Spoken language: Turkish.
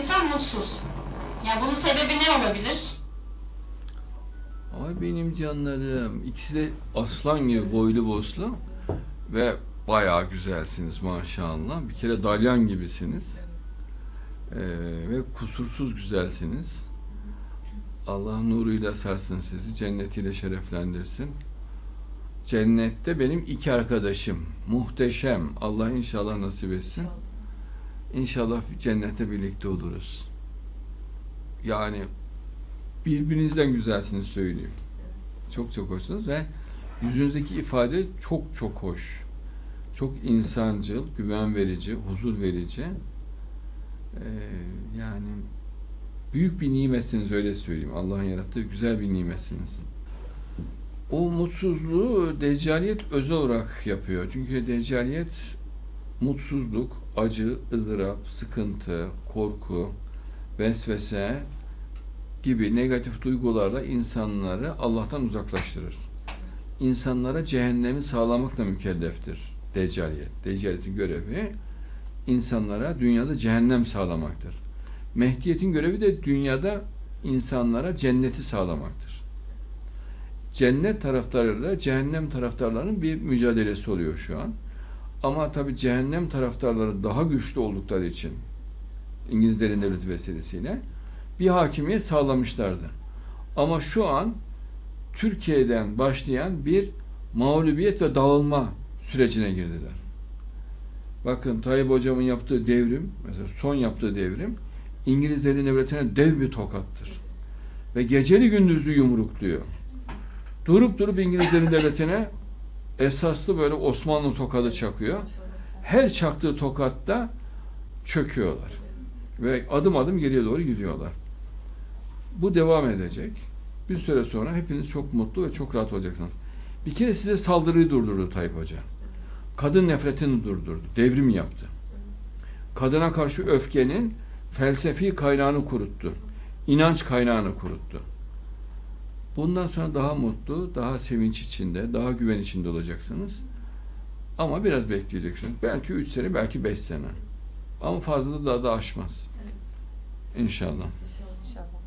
insan mutsuz. Ya bunun sebebi ne olabilir? Ay benim canlarım. İkisi de aslan gibi boylu boslu ve bayağı güzelsiniz maşallah. Bir kere dalyan gibisiniz. Ee, ve kusursuz güzelsiniz. Allah nuruyla sarsın sizi, cennetiyle şereflendirsin. Cennette benim iki arkadaşım. Muhteşem. Allah inşallah nasip etsin. İnşallah cennette birlikte oluruz. Yani birbirinizden güzelsiniz söyleyeyim. Çok çok hoşsunuz ve yüzünüzdeki ifade çok çok hoş. Çok insancıl, güven verici, huzur verici. Ee, yani büyük bir nimetsiniz öyle söyleyeyim. Allah'ın yarattığı güzel bir nimetsiniz. O mutsuzluğu deccaliyet özel olarak yapıyor. Çünkü deccaliyet mutsuzluk, acı, ızdırap, sıkıntı, korku, vesvese gibi negatif duygularla insanları Allah'tan uzaklaştırır. İnsanlara cehennemi sağlamakla mükelleftir Deccaliyet. Deccaliyetin görevi insanlara dünyada cehennem sağlamaktır. Mehdiyet'in görevi de dünyada insanlara cenneti sağlamaktır. Cennet taraftarlarıyla cehennem taraftarlarının bir mücadelesi oluyor şu an. Ama tabi cehennem taraftarları daha güçlü oldukları için İngilizlerin devleti vesilesiyle bir hakimiyet sağlamışlardı. Ama şu an Türkiye'den başlayan bir mağlubiyet ve dağılma sürecine girdiler. Bakın Tayyip Hocam'ın yaptığı devrim, mesela son yaptığı devrim, İngilizlerin devletine dev bir tokattır. Ve geceli gündüzlü yumrukluyor. Durup durup İngilizlerin devletine esaslı böyle Osmanlı tokadı çakıyor. Her çaktığı tokatta çöküyorlar. Ve adım adım geriye doğru gidiyorlar. Bu devam edecek. Bir süre sonra hepiniz çok mutlu ve çok rahat olacaksınız. Bir kere size saldırıyı durdurdu Tayyip Hoca. Kadın nefretini durdurdu. Devrim yaptı. Kadına karşı öfkenin felsefi kaynağını kuruttu. İnanç kaynağını kuruttu. Bundan sonra daha mutlu, daha sevinç içinde, daha güven içinde olacaksınız. Ama biraz bekleyeceksiniz. Belki üç sene, belki beş sene. Ama fazla da daha da aşmaz. İnşallah. İnşallah.